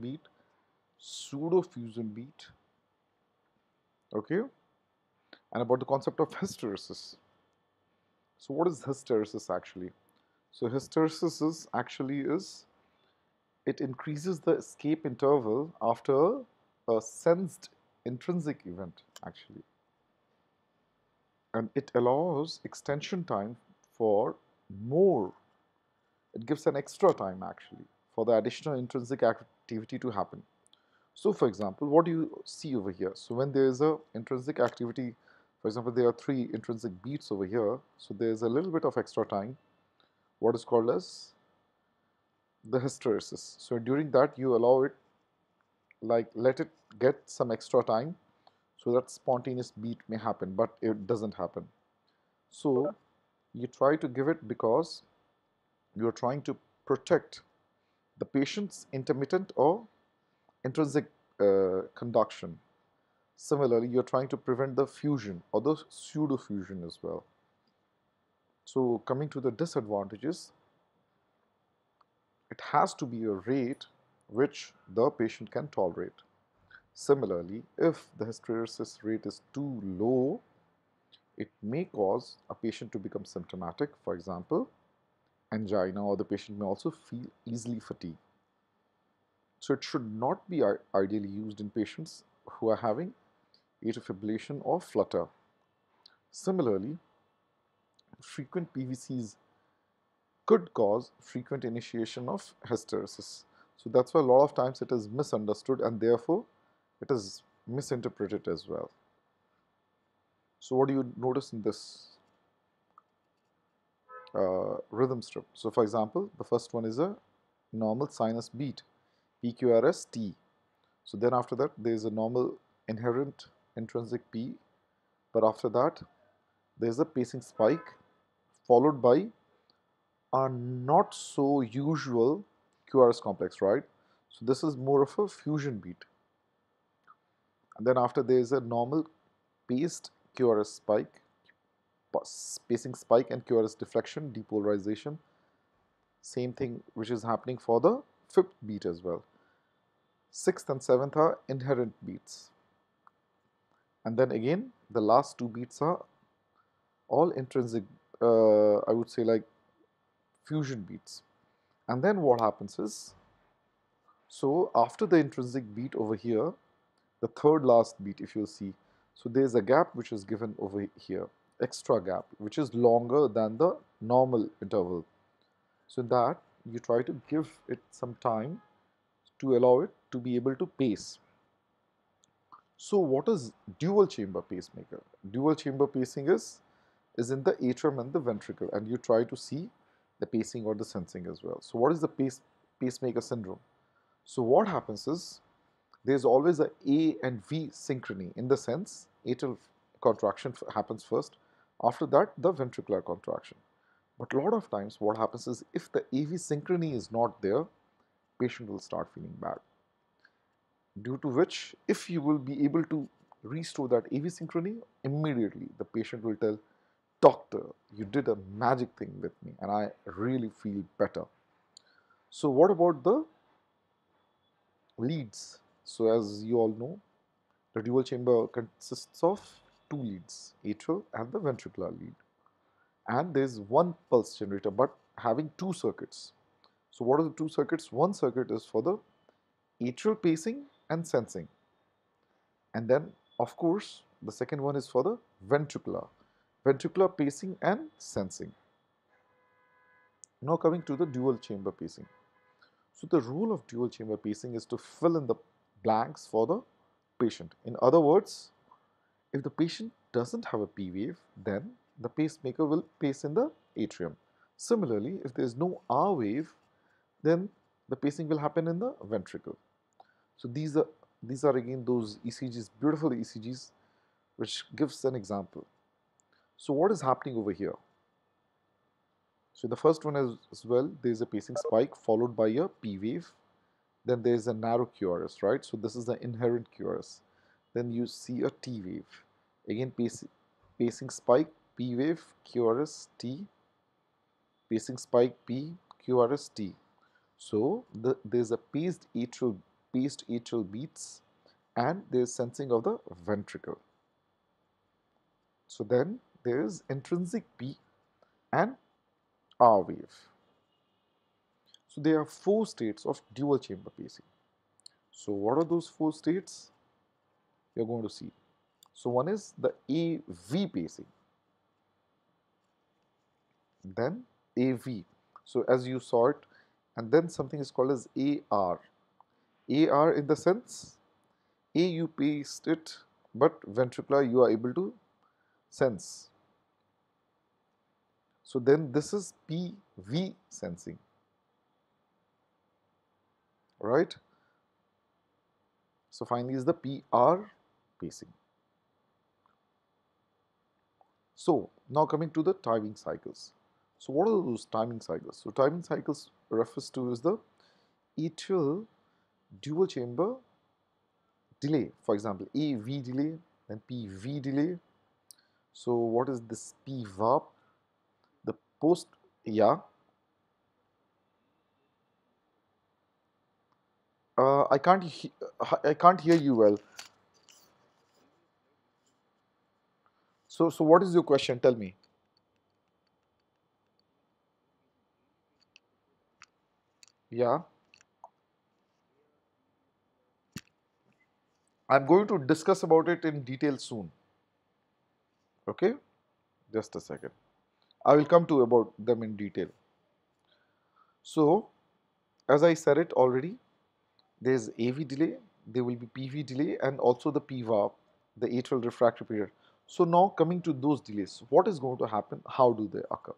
beat, pseudo fusion beat, okay, and about the concept of hysteresis. So, what is hysteresis actually? So, hysteresis is actually is it increases the escape interval after a sensed intrinsic event actually and it allows extension time for more it gives an extra time actually for the additional intrinsic activity to happen so for example what do you see over here so when there is a intrinsic activity for example there are three intrinsic beats over here so there is a little bit of extra time what is called as the hysteresis. So during that you allow it like let it get some extra time so that spontaneous beat may happen but it doesn't happen. So you try to give it because you are trying to protect the patient's intermittent or intrinsic uh, conduction. Similarly, you are trying to prevent the fusion or the pseudo fusion as well. So coming to the disadvantages, it has to be a rate which the patient can tolerate. Similarly, if the hysteresis rate is too low, it may cause a patient to become symptomatic, for example, angina or the patient may also feel easily fatigued. So it should not be ideally used in patients who are having atrial fibrillation or flutter. Similarly, frequent PVCs could cause frequent initiation of hysteresis. So that's why a lot of times it is misunderstood and therefore it is misinterpreted as well. So what do you notice in this uh, rhythm strip? So for example, the first one is a normal sinus beat, PQRS T. So then after that there is a normal inherent intrinsic P, but after that there is a pacing spike followed by a not so usual QRS complex, right? So this is more of a fusion beat. And then after there is a normal paced QRS spike, pacing spike and QRS deflection, depolarization. Same thing which is happening for the fifth beat as well. Sixth and seventh are inherent beats. And then again, the last two beats are all intrinsic, uh, I would say like fusion beats. And then what happens is, so after the intrinsic beat over here, the third last beat if you see, so there is a gap which is given over here, extra gap, which is longer than the normal interval. So that, you try to give it some time to allow it to be able to pace. So what is dual chamber pacemaker? Dual chamber pacing is, is in the atrium and the ventricle and you try to see the pacing or the sensing as well. So what is the pace, pacemaker syndrome? So what happens is there's always a A and V synchrony in the sense atrial contraction happens first, after that the ventricular contraction. But a lot of times what happens is if the AV synchrony is not there, patient will start feeling bad. Due to which if you will be able to restore that AV synchrony, immediately the patient will tell doctor, you did a magic thing with me and I really feel better. So what about the leads? So as you all know, the dual chamber consists of two leads, atrial and the ventricular lead. And there is one pulse generator but having two circuits. So what are the two circuits? One circuit is for the atrial pacing and sensing. And then of course the second one is for the ventricular ventricular pacing and sensing. Now coming to the dual chamber pacing. So the rule of dual chamber pacing is to fill in the blanks for the patient. In other words, if the patient doesn't have a P wave, then the pacemaker will pace in the atrium. Similarly, if there is no R wave, then the pacing will happen in the ventricle. So these are these are again those ECGs, beautiful ECGs, which gives an example. So what is happening over here? So the first one is as well, there is a pacing spike followed by a P wave. Then there is a narrow QRS, right? So this is the inherent QRS. Then you see a T wave. Again, pacing, pacing spike, P wave, QRS, T, pacing spike, P, QRS, T. So the, there is a paced atrial paced atrial beats and there is sensing of the ventricle. So then there is intrinsic P and R wave. So there are four states of dual chamber pacing. So what are those four states? You're going to see. So one is the AV pacing. Then AV. So as you saw it, and then something is called as AR. AR in the sense, A you it, but ventricular you are able to sense. So then this is PV sensing, right? So finally is the PR pacing. So now coming to the timing cycles. So what are those timing cycles? So timing cycles refers to is the atrial dual chamber delay. For example, AV delay, then PV delay. So what is this PVAP? The post, yeah. Uh, I can't I can't hear you well. So so what is your question? Tell me. Yeah. I'm going to discuss about it in detail soon. Okay? Just a second. I will come to about them in detail. So, as I said it already, there is AV delay, there will be PV delay and also the PVAP, the atrial refractory period. So now coming to those delays, what is going to happen? How do they occur?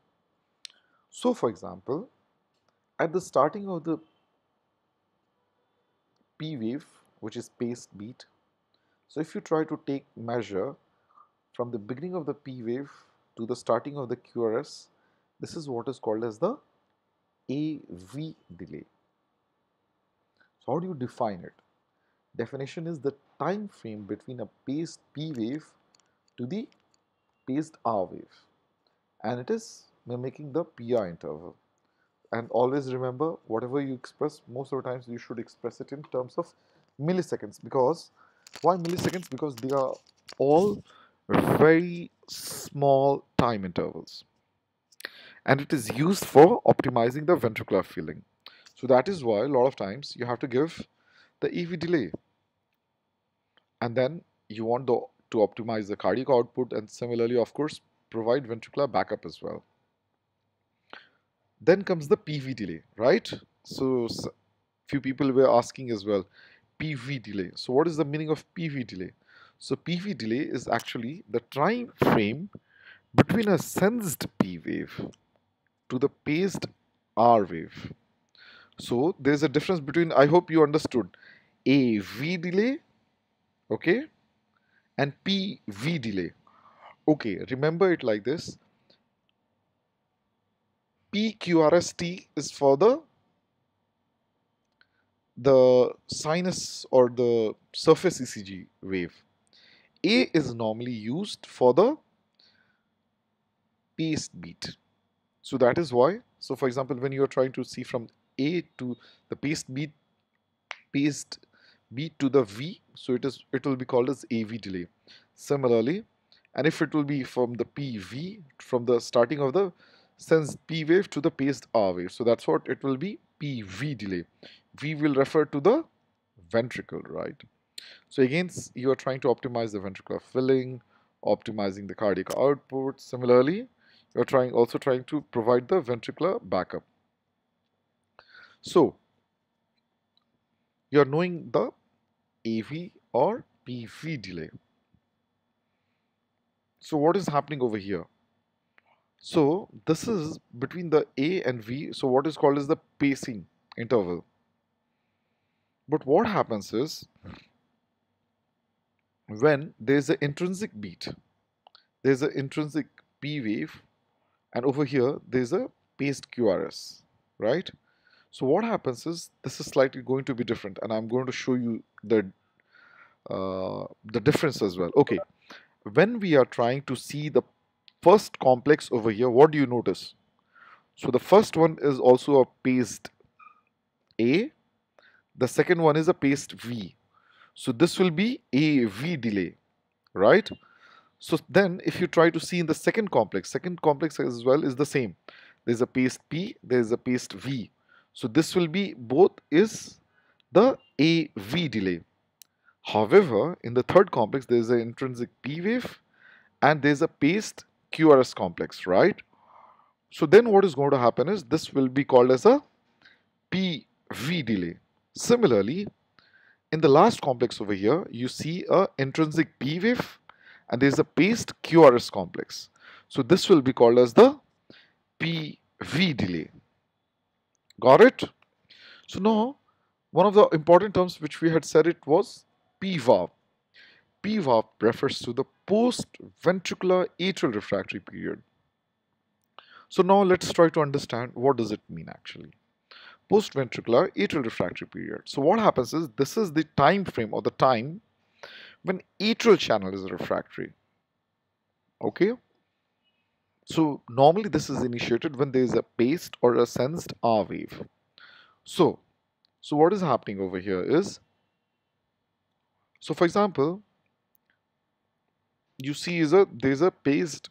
So for example, at the starting of the P wave, which is paced beat, so if you try to take measure from the beginning of the P wave to the starting of the QRS, this is what is called as the AV delay. So how do you define it? Definition is the time frame between a paced P wave to the paced R wave. And it is mimicking the PR interval. And always remember whatever you express most of the times you should express it in terms of milliseconds. Because why milliseconds? Because they are all very small time intervals. And it is used for optimizing the ventricular filling. So that is why a lot of times you have to give the AV delay. And then you want the, to optimize the cardiac output and similarly of course provide ventricular backup as well. Then comes the PV delay, right? So few people were asking as well, PV delay. So what is the meaning of PV delay? So PV delay is actually the time frame between a sensed P wave to the paced R wave. So there's a difference between, I hope you understood, AV delay, okay, and PV delay. Okay, remember it like this. PQRST is for the the sinus or the surface ECG wave. A is normally used for the paced beat. So that is why. So for example, when you are trying to see from a to the paced beat paced beat to the V so it is it will be called as AV delay. Similarly and if it will be from the PV from the starting of the sense P wave to the paced R wave. So that's what it will be PV delay. V will refer to the ventricle right? So again you are trying to optimize the ventricular filling optimizing the cardiac output. Similarly you're trying also trying to provide the ventricular backup. So, you are knowing the AV or PV delay. So, what is happening over here? So, this is between the A and V. So, what is called is the pacing interval. But what happens is when there is an intrinsic beat, there is an intrinsic P wave, and over here there is a paced QRS, right? So what happens is this is slightly going to be different and I'm going to show you the uh, the difference as well. Okay, when we are trying to see the first complex over here, what do you notice? So the first one is also a paced A, the second one is a paced V. So this will be a V delay, right? So then if you try to see in the second complex, second complex as well is the same. There's a paced P, there's a paced V. So this will be both is the AV delay. However, in the third complex, there's an intrinsic P wave and there's a paced QRS complex, right? So then what is going to happen is this will be called as a PV delay. Similarly, in the last complex over here, you see a intrinsic P wave and there is a paced QRS complex. So this will be called as the PV delay. Got it? So now, one of the important terms which we had said it was PVAP. PVAP refers to the post-ventricular atrial refractory period. So now let's try to understand what does it mean actually post-ventricular atrial refractory period. So what happens is this is the time frame or the time when atrial channel is refractory. Okay. So normally this is initiated when there is a paced or a sensed R wave. So, so what is happening over here is, so for example, you see is a there is a paced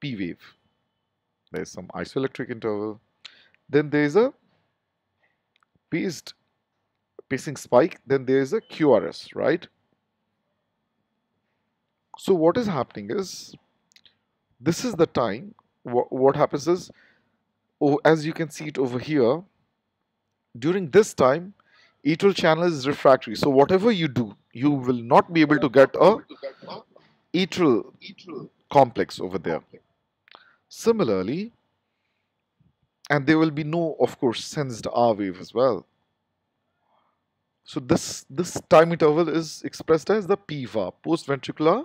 P wave. There is some isoelectric interval. Then there is a paced pacing spike, then there is a QRS, right? So what is happening is, this is the time, what, what happens is, oh, as you can see it over here, during this time, atrial channel is refractory. So whatever you do, you will not be able to get a atrial complex over there. Similarly, and there will be no, of course, sensed R wave as well. So this, this time interval is expressed as the PVA, post-ventricular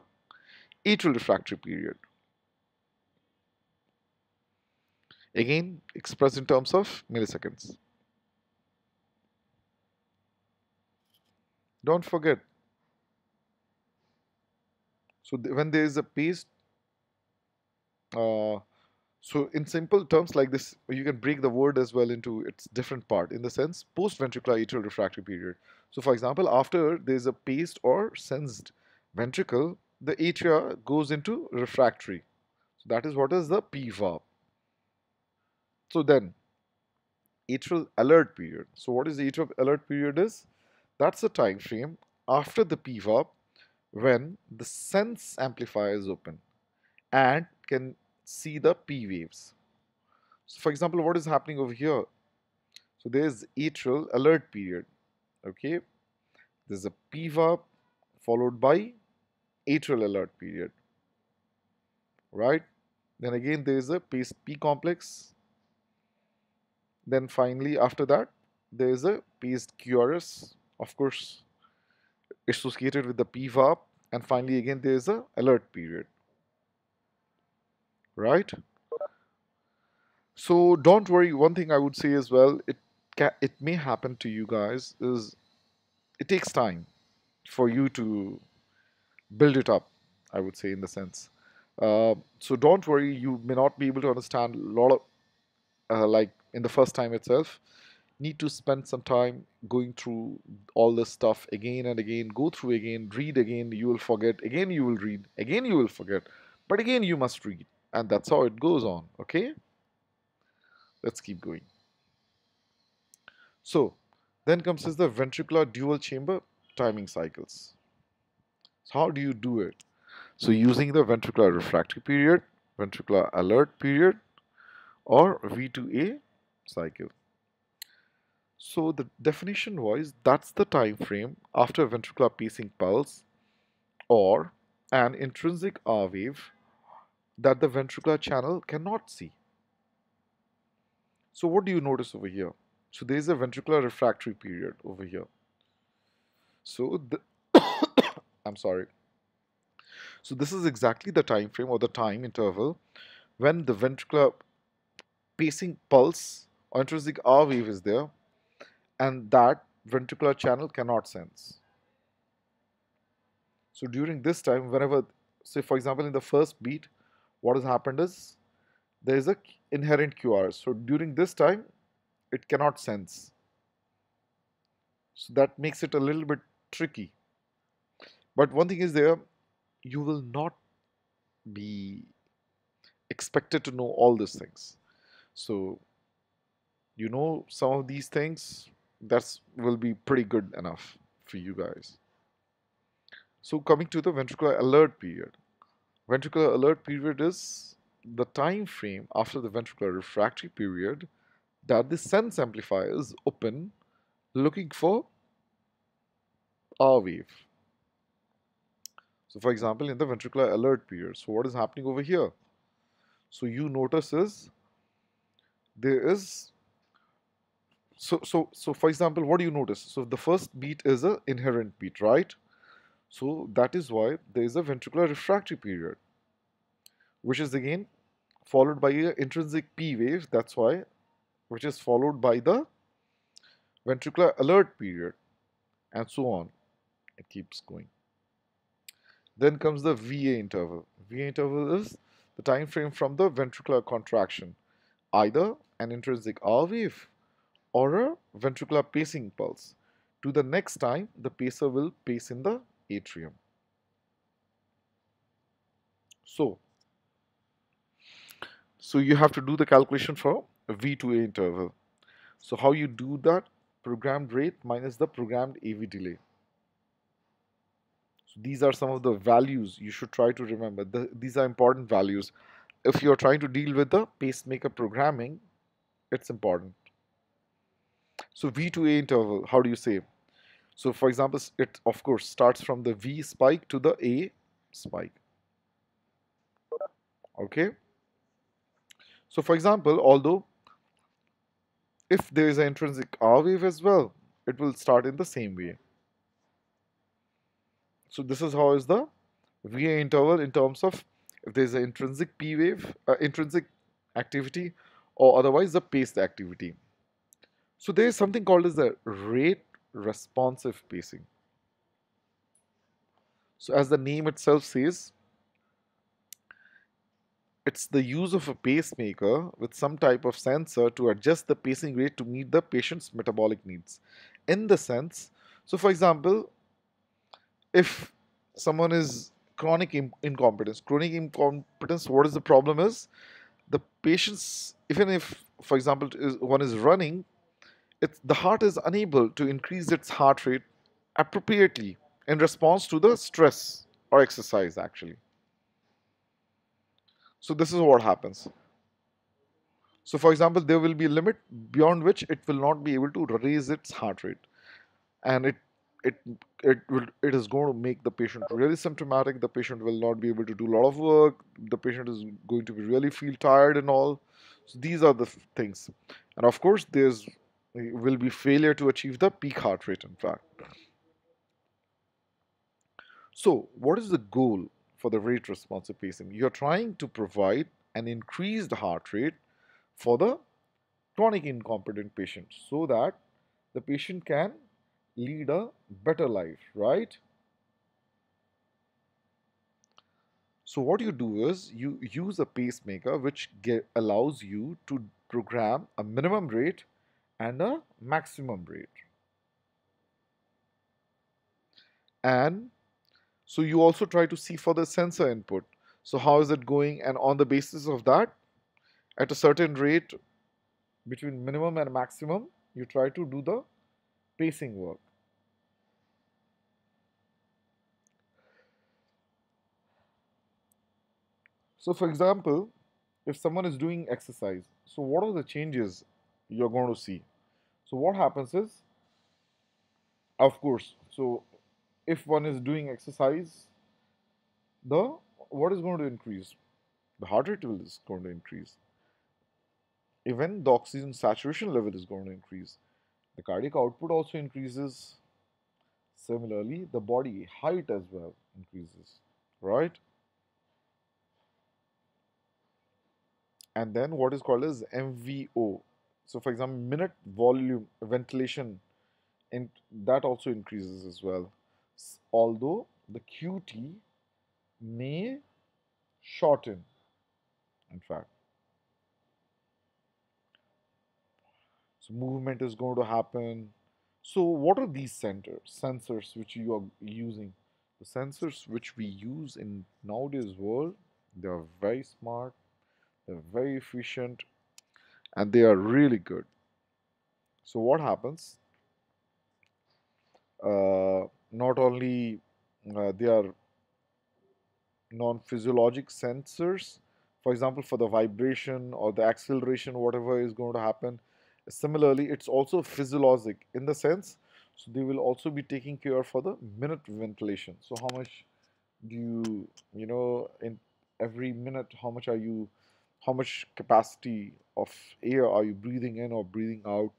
atrial refractory period. Again, expressed in terms of milliseconds. Don't forget. So when there is a pace, uh, so in simple terms like this, you can break the word as well into its different part in the sense post-ventricular atrial refractory period. So for example, after there is a paced or sensed ventricle, the atria goes into refractory. So that is what is the PVAP. So then, atrial alert period. So what is the atrial alert period is? That's the time frame after the PVAP when the sense amplifier is open and can see the P waves. So for example, what is happening over here? So there is atrial alert period. Okay, there's a PVAP followed by atrial alert period. Right? Then again there is a P complex. Then finally after that there is a paced QRS, of course, associated with the PVAP. And finally again there is a alert period right? So don't worry. One thing I would say as well, it it may happen to you guys is it takes time for you to build it up. I would say in the sense. Uh, so don't worry. You may not be able to understand a lot of uh, like in the first time itself. Need to spend some time going through all this stuff again and again. Go through again, read again. You will forget. Again, you will read. Again, you will forget. But again, you must read and that's how it goes on okay let's keep going so then comes is the ventricular dual chamber timing cycles so how do you do it so using the ventricular refractory period ventricular alert period or V2A cycle so the definition wise that's the time frame after a ventricular pacing pulse or an intrinsic R wave that the ventricular channel cannot see. So what do you notice over here? So there is a ventricular refractory period over here. So the I'm sorry. So this is exactly the time frame or the time interval when the ventricular pacing pulse intrinsic R wave is there and that ventricular channel cannot sense. So during this time, whenever, say for example in the first beat, what has happened is there is a inherent QR. So during this time, it cannot sense. So that makes it a little bit tricky. But one thing is there, you will not be expected to know all these things. So you know some of these things, that's will be pretty good enough for you guys. So coming to the ventricular alert period. Ventricular alert period is the time frame after the ventricular refractory period that the sense amplifier is open looking for R wave. So for example, in the ventricular alert period, so what is happening over here? So you notice is there is so so so for example, what do you notice? So the first beat is a inherent beat, right? So that is why there is a ventricular refractory period, which is again followed by an intrinsic P wave. That's why, which is followed by the ventricular alert period, and so on. It keeps going. Then comes the VA interval. VA interval is the time frame from the ventricular contraction, either an intrinsic R wave or a ventricular pacing pulse to the next time the pacer will pace in the atrium. So, so you have to do the calculation for V to A interval. So how you do that? Programmed rate minus the programmed AV delay. So these are some of the values you should try to remember. The, these are important values. If you're trying to deal with the pacemaker programming, it's important. So V to A interval, how do you say? So for example, it of course starts from the V spike to the A spike. Okay. So for example, although if there is an intrinsic R wave as well, it will start in the same way. So this is how is the VA interval in terms of if there is an intrinsic P wave, uh, intrinsic activity or otherwise the paced activity. So there is something called as the rate responsive pacing. So as the name itself says, it's the use of a pacemaker with some type of sensor to adjust the pacing rate to meet the patient's metabolic needs. In the sense, so for example, if someone is chronic incompetence, chronic incompetence, what is the problem is? The patients, even if, for example, one is running, it's, the heart is unable to increase its heart rate appropriately in response to the stress or exercise actually. So this is what happens. So for example, there will be a limit beyond which it will not be able to raise its heart rate. And it it it will it is going to make the patient really symptomatic. The patient will not be able to do a lot of work. The patient is going to be really feel tired and all. So these are the things. And of course, there's will be failure to achieve the peak heart rate in fact. So what is the goal for the rate responsive pacing? You're trying to provide an increased heart rate for the chronic incompetent patient so that the patient can lead a better life, right? So what you do is you use a pacemaker which allows you to program a minimum rate and a maximum rate. And so you also try to see for the sensor input. So how is it going and on the basis of that at a certain rate between minimum and maximum you try to do the pacing work. So for example, if someone is doing exercise, so what are the changes you're going to see? So what happens is, of course, so if one is doing exercise, the what is going to increase? The heart rate will is going to increase. Even the oxygen saturation level is going to increase. The cardiac output also increases. Similarly, the body height as well increases, right? And then what is called as MVO, so for example, minute volume ventilation and that also increases as well. Although the QT may shorten, in fact. So movement is going to happen. So what are these sensors, sensors which you are using? The sensors which we use in nowadays world, they are very smart, they're very efficient, and they are really good. So what happens? Uh, not only uh, they are non-physiologic sensors, for example, for the vibration or the acceleration, whatever is going to happen. Similarly, it's also physiologic in the sense, so they will also be taking care for the minute ventilation. So how much do you, you know, in every minute, how much are you, how much capacity of air are you breathing in or breathing out?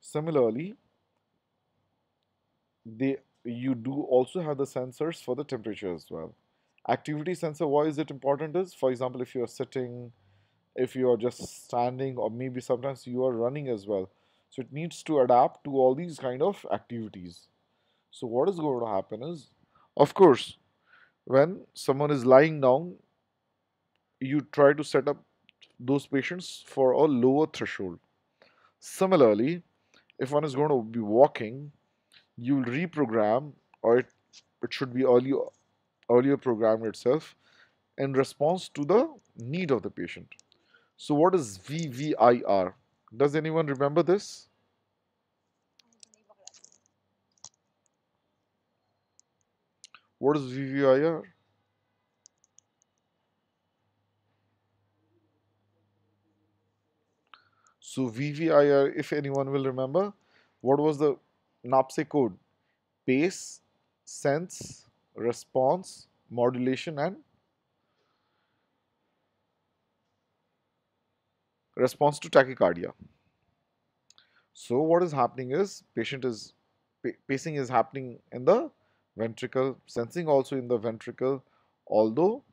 Similarly, they you do also have the sensors for the temperature as well. Activity sensor, why is it important is, for example, if you are sitting, if you are just standing, or maybe sometimes you are running as well. So it needs to adapt to all these kind of activities. So what is going to happen is, of course, when someone is lying down, you try to set up those patients for a lower threshold. Similarly, if one is going to be walking, you will reprogram or it, it should be earlier earlier programmed itself in response to the need of the patient. So what is VVIR? Does anyone remember this? What is VVIR? So VVIR, if anyone will remember, what was the NASPE code? Pace, sense, response, modulation and response to tachycardia. So what is happening is patient is pacing is happening in the ventricle, sensing also in the ventricle, although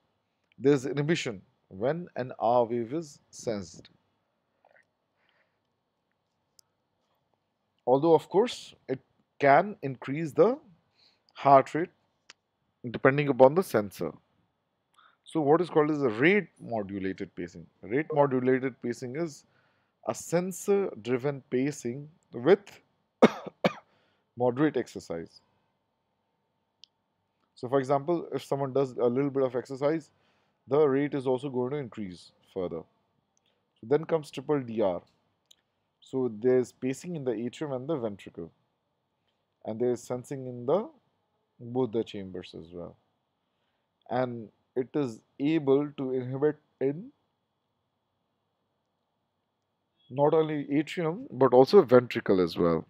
there is inhibition when an R wave is sensed. Although of course it can increase the heart rate depending upon the sensor. So what is called as a rate modulated pacing. Rate modulated pacing is a sensor driven pacing with moderate exercise. So for example, if someone does a little bit of exercise, the rate is also going to increase further. Then comes triple DR. So there's pacing in the atrium and the ventricle. And there's sensing in the both the chambers as well and it is able to inhibit in not only atrium but also ventricle as well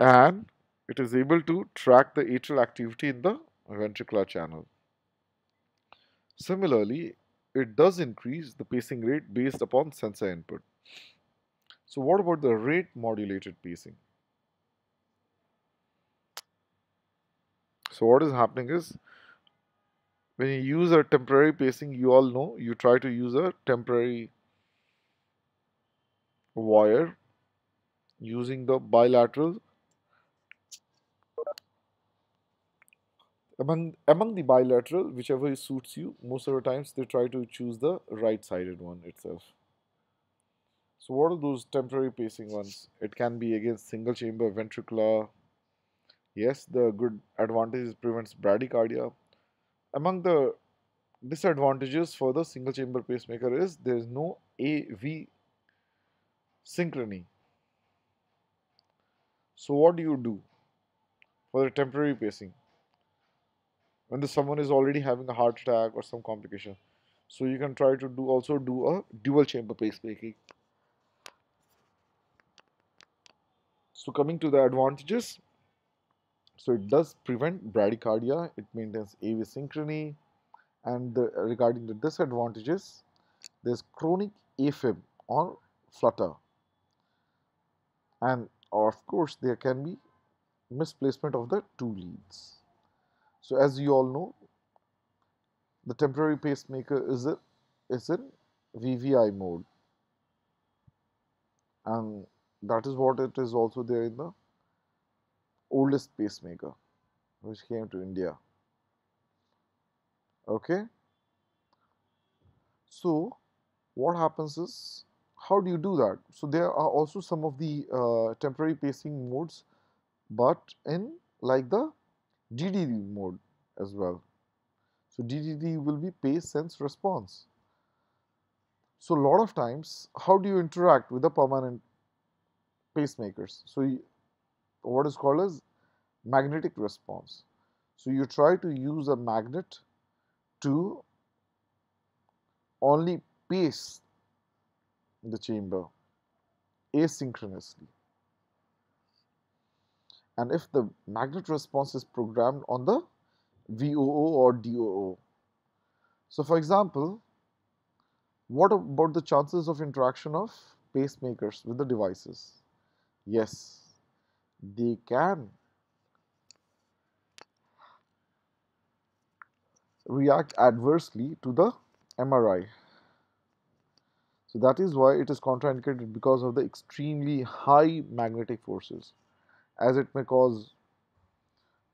and it is able to track the atrial activity in the ventricular channel. Similarly, it does increase the pacing rate based upon sensor input. So what about the rate modulated pacing? So what is happening is when you use a temporary pacing, you all know you try to use a temporary wire using the bilateral among among the bilateral whichever suits you most of the times they try to choose the right sided one itself so what are those temporary pacing ones it can be against single chamber ventricular Yes, the good advantage is prevents bradycardia. Among the disadvantages for the single chamber pacemaker is there is no AV synchrony. So what do you do for the temporary pacing? When the someone is already having a heart attack or some complication. So you can try to do also do a dual chamber pacemaking. So coming to the advantages, so it does prevent bradycardia, it maintains AV synchrony, and the, regarding the disadvantages, there's chronic AFib or flutter. And of course, there can be misplacement of the two leads. So as you all know, the temporary pacemaker is, a, is in VVI mode and that is what it is also there in the oldest pacemaker which came to India. Okay. So, what happens is how do you do that? So there are also some of the uh, temporary pacing modes, but in like the DDD mode as well. So DDD will be pace sense response. So a lot of times, how do you interact with the permanent pacemakers? So what is called as magnetic response. So you try to use a magnet to only pace the chamber asynchronously. And if the magnet response is programmed on the VOO or DOO. So for example, what about the chances of interaction of pacemakers with the devices? Yes, they can react adversely to the MRI. So that is why it is contraindicated because of the extremely high magnetic forces as it may cause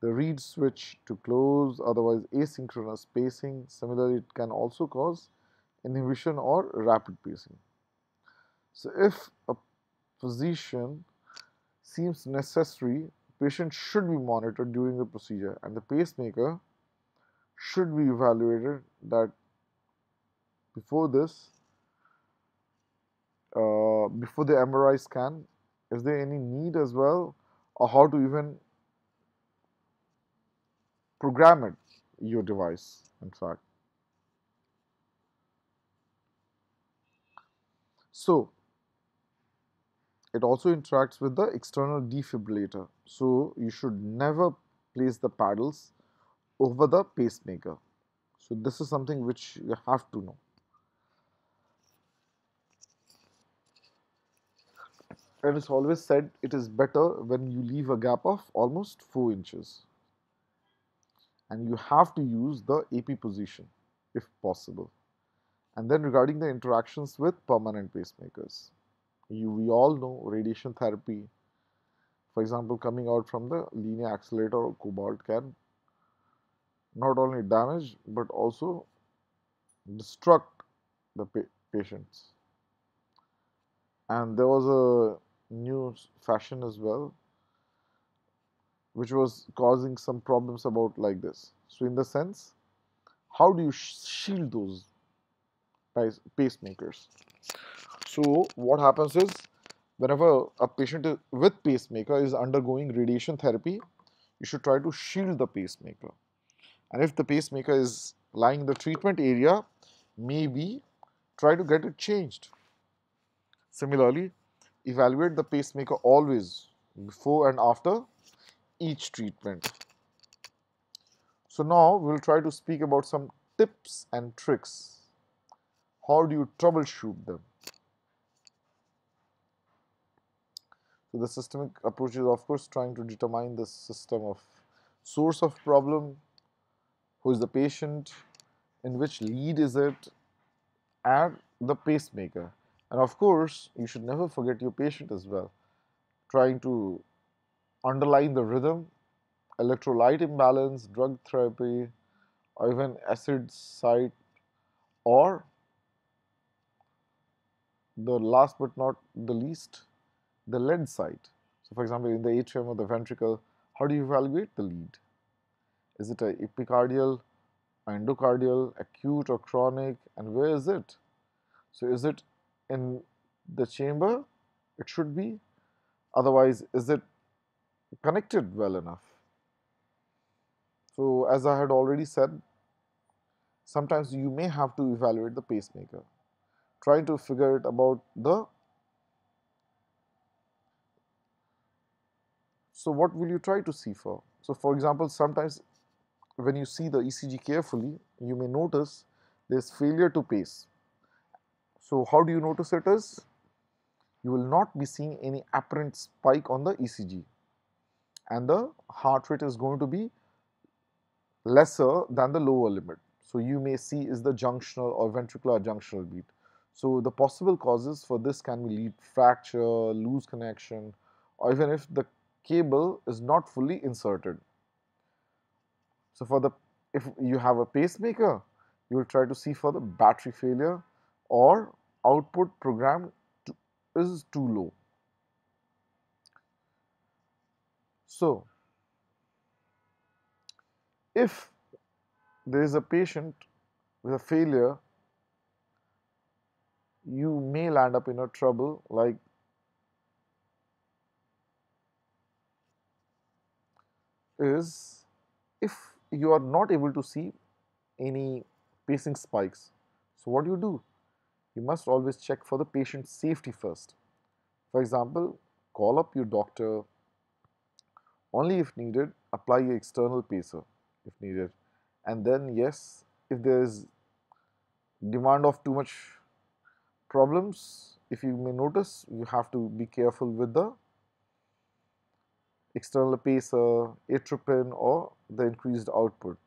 the reed switch to close otherwise asynchronous pacing. Similarly, it can also cause inhibition or rapid pacing. So if a physician seems necessary, patient should be monitored during the procedure and the pacemaker should be evaluated that before this, uh, before the MRI scan, is there any need as well or how to even program it, your device in fact. So, it also interacts with the external defibrillator. So, you should never place the paddles over the pacemaker. So, this is something which you have to know. And It is always said it is better when you leave a gap of almost 4 inches. And you have to use the AP position if possible. And then regarding the interactions with permanent pacemakers, you, we all know radiation therapy, for example, coming out from the linear accelerator or cobalt can not only damage but also destruct the pa patients. And there was a new fashion as well which was causing some problems about like this. So, in the sense, how do you shield those pacemakers? So, what happens is whenever a patient with pacemaker is undergoing radiation therapy, you should try to shield the pacemaker. And if the pacemaker is lying in the treatment area, maybe try to get it changed. Similarly, evaluate the pacemaker always before and after each treatment. So now we will try to speak about some tips and tricks. How do you troubleshoot them? So the systemic approach is of course trying to determine the system of source of problem, who is the patient, in which lead is it, and the pacemaker. And of course, you should never forget your patient as well, trying to underline the rhythm, electrolyte imbalance, drug therapy, or even acid site, or the last but not the least, the lead site. So, for example, in the atrium or the ventricle, how do you evaluate the lead? Is it a epicardial, endocardial, acute or chronic, and where is it? So, is it in the chamber? It should be. Otherwise, is it connected well enough? So, as I had already said, sometimes you may have to evaluate the pacemaker, trying to figure it about the So, what will you try to see for? So, for example, sometimes when you see the ECG carefully, you may notice there is failure to pace. So, how do you notice it is? You will not be seeing any apparent spike on the ECG and the heart rate is going to be lesser than the lower limit. So, you may see is the junctional or ventricular junctional beat. So, the possible causes for this can be lead fracture, loose connection or even if the cable is not fully inserted. So, for the if you have a pacemaker, you will try to see for the battery failure or output program is too low. So, if there is a patient with a failure, you may land up in a trouble like is if you are not able to see any pacing spikes. So, what do you do? You must always check for the patient's safety first. For example, call up your doctor, only if needed, apply your external pacer if needed. And then, yes, if there is demand of too much problems, if you may notice, you have to be careful with the external pacer, atropine or the increased output.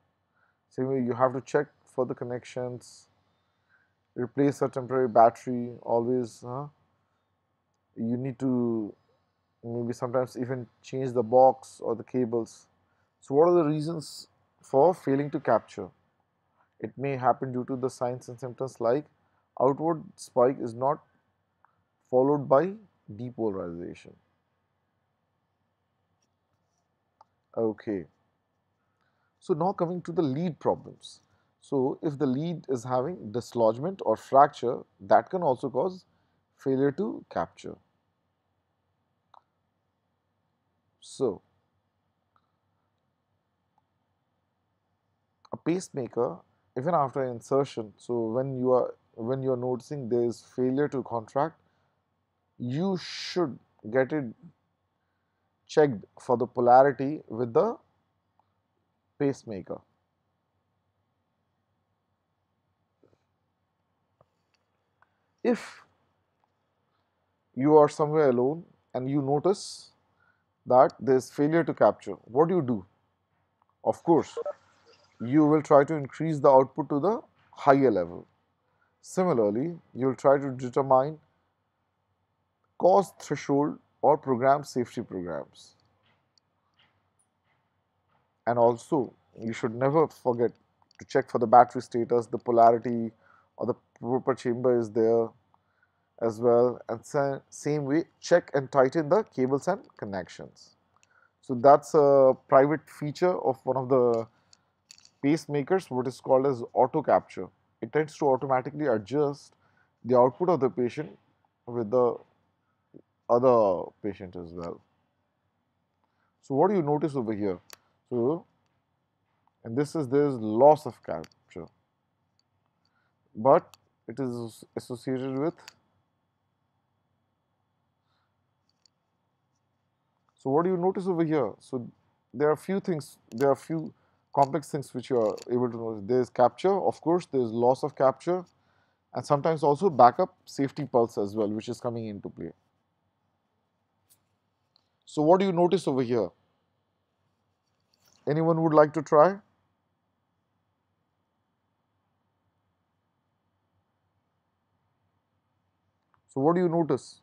Way you have to check for the connections, replace a temporary battery always. Uh, you need to maybe sometimes even change the box or the cables. So what are the reasons for failing to capture? It may happen due to the signs and symptoms like outward spike is not followed by depolarization. Okay. So now coming to the lead problems. So if the lead is having dislodgement or fracture, that can also cause failure to capture. So a pacemaker, even after insertion, so when you are when you are noticing there is failure to contract, you should get it checked for the polarity with the pacemaker. If you are somewhere alone and you notice that there is failure to capture, what do you do? Of course, you will try to increase the output to the higher level. Similarly, you will try to determine cause threshold or program safety programs. And also, you should never forget to check for the battery status, the polarity or the proper chamber is there as well and same way check and tighten the cables and connections. So that's a private feature of one of the pacemakers what is called as auto capture. It tends to automatically adjust the output of the patient with the other patient as well. So what do you notice over here? So, and this is there is loss of capture, but it is associated with. So what do you notice over here? So there are few things, there are few complex things which you are able to notice. There is capture, of course, there is loss of capture, and sometimes also backup safety pulse as well, which is coming into play. So what do you notice over here? Anyone would like to try? So what do you notice?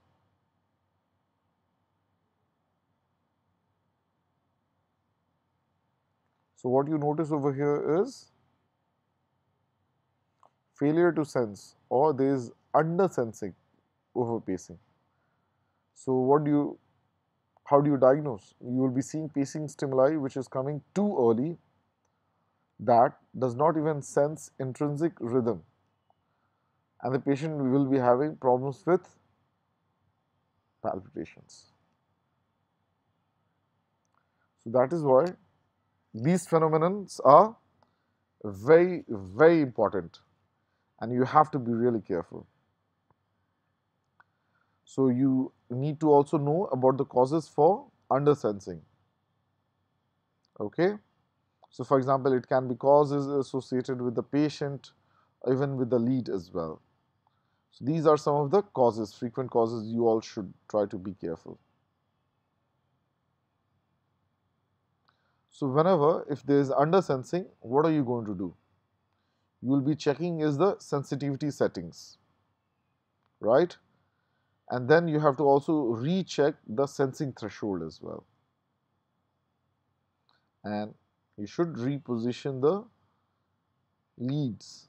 So what you notice over here is failure to sense or there is under sensing over pacing. So what do you how do you diagnose? You will be seeing pacing stimuli which is coming too early that does not even sense intrinsic rhythm and the patient will be having problems with palpitations. So that is why these phenomena are very, very important and you have to be really careful. So you need to also know about the causes for undersensing. Okay. So for example, it can be causes associated with the patient, even with the lead as well. So these are some of the causes, frequent causes you all should try to be careful. So whenever if there is undersensing, what are you going to do? You will be checking is the sensitivity settings, right? And then you have to also recheck the sensing threshold as well. And you should reposition the leads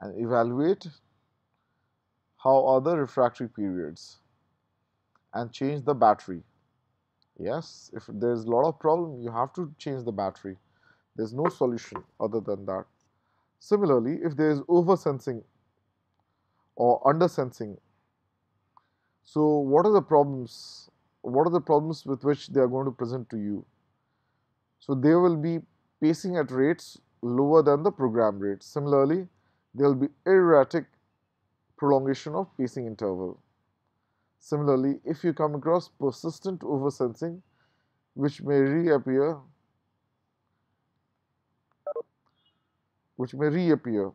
and evaluate how are the refractory periods. and change the battery. Yes, if there's a lot of problem, you have to change the battery. There's no solution other than that. Similarly, if there is oversensing or undersensing, so what are the problems? What are the problems with which they are going to present to you? So they will be pacing at rates lower than the program rate. Similarly, there will be erratic prolongation of pacing interval. Similarly, if you come across persistent oversensing, which may reappear, which may reappear.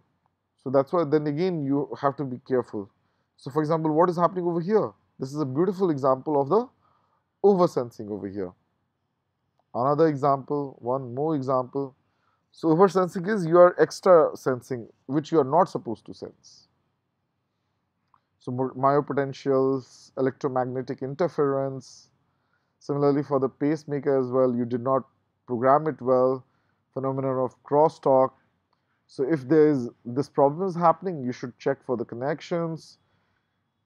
So that's why then again you have to be careful. So for example, what is happening over here? This is a beautiful example of the oversensing over here. Another example, one more example. So oversensing is you are extra sensing, which you are not supposed to sense. So myopotentials, electromagnetic interference. Similarly, for the pacemaker as well, you did not program it well. Phenomenon of crosstalk. So if there is this problem is happening, you should check for the connections,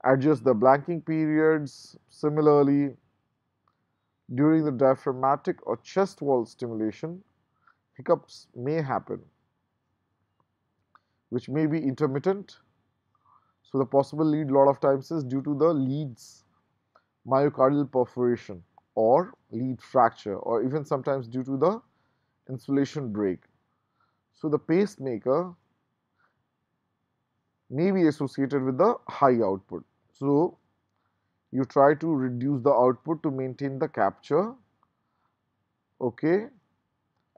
adjust the blanking periods. Similarly, during the diaphragmatic or chest wall stimulation, hiccups may happen, which may be intermittent so, the possible lead lot of times is due to the leads myocardial perforation or lead fracture or even sometimes due to the insulation break. So, the pacemaker may be associated with the high output. So, you try to reduce the output to maintain the capture. Okay.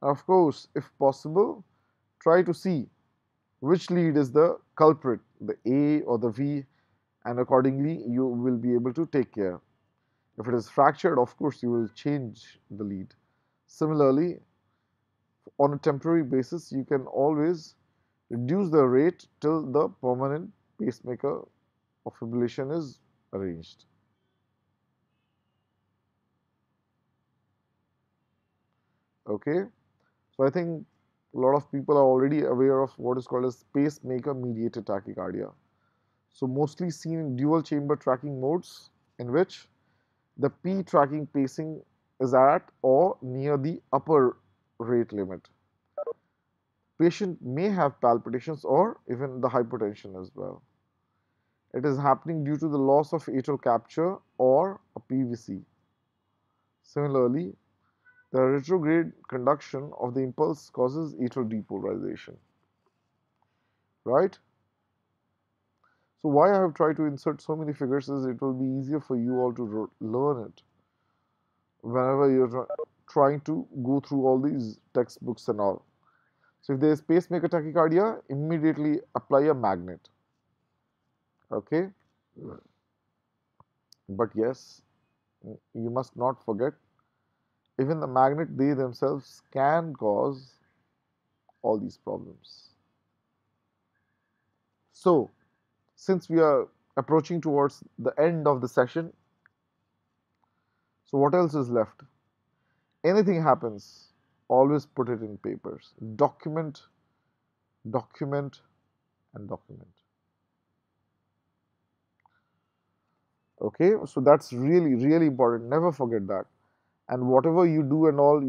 Of course, if possible, try to see which lead is the culprit, the A or the V, and accordingly you will be able to take care. If it is fractured, of course, you will change the lead. Similarly, on a temporary basis, you can always reduce the rate till the permanent pacemaker of fibrillation is arranged. Okay, so I think a lot of people are already aware of what is called as pacemaker mediated tachycardia. So mostly seen in dual chamber tracking modes in which the P tracking pacing is at or near the upper rate limit. Patient may have palpitations or even the hypotension as well. It is happening due to the loss of atrial capture or a PVC. Similarly, the retrograde conduction of the impulse causes atrial depolarization. Right? So why I have tried to insert so many figures is it will be easier for you all to learn it whenever you're trying to go through all these textbooks and all. So if there is pacemaker tachycardia, immediately apply a magnet. Okay? But yes, you must not forget even the magnet they themselves can cause all these problems. So, since we are approaching towards the end of the session, so what else is left? Anything happens, always put it in papers. Document, document, and document. Okay, so that's really, really important. Never forget that and whatever you do and all